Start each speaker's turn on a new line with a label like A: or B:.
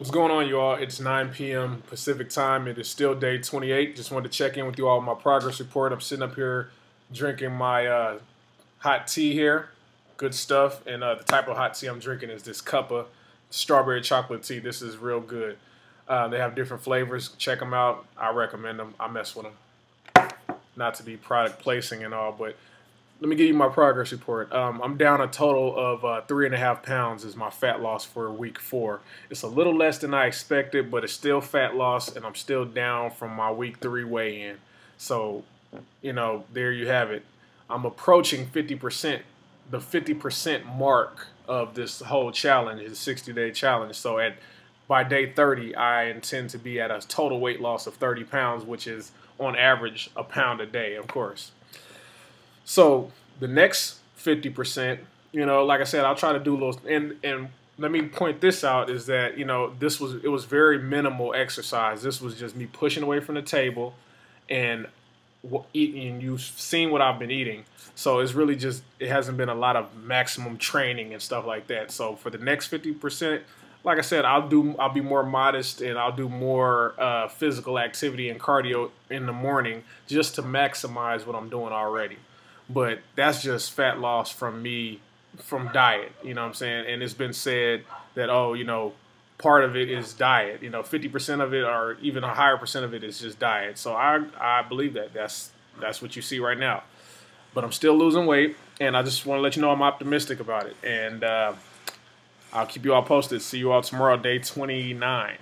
A: What's going on, y'all? It's 9 p.m. Pacific time. It is still day 28. Just wanted to check in with you all my progress report. I'm sitting up here drinking my uh, hot tea here. Good stuff. And uh, the type of hot tea I'm drinking is this cup of strawberry chocolate tea. This is real good. Uh, they have different flavors. Check them out. I recommend them. I mess with them. Not to be product placing and all, but let me give you my progress report. Um, I'm down a total of uh, three and a half pounds is my fat loss for week four. It's a little less than I expected, but it's still fat loss, and I'm still down from my week three weigh-in. So, you know, there you have it. I'm approaching 50%, the 50% mark of this whole challenge, the 60-day challenge. So at by day 30, I intend to be at a total weight loss of 30 pounds, which is on average a pound a day, of course. So the next 50%, you know, like I said, I'll try to do those. And, and let me point this out is that, you know, this was, it was very minimal exercise. This was just me pushing away from the table and eating. You've seen what I've been eating. So it's really just, it hasn't been a lot of maximum training and stuff like that. So for the next 50%, like I said, I'll do. I'll be more modest and I'll do more uh, physical activity and cardio in the morning just to maximize what I'm doing already but that's just fat loss from me from diet. You know what I'm saying? And it's been said that oh, you know, part of it is diet. You know, 50% of it or even a higher percent of it is just diet. So I I believe that that's that's what you see right now. But I'm still losing weight, and I just want to let you know I'm optimistic about it. And uh, I'll keep you all posted. See you all tomorrow, day 29.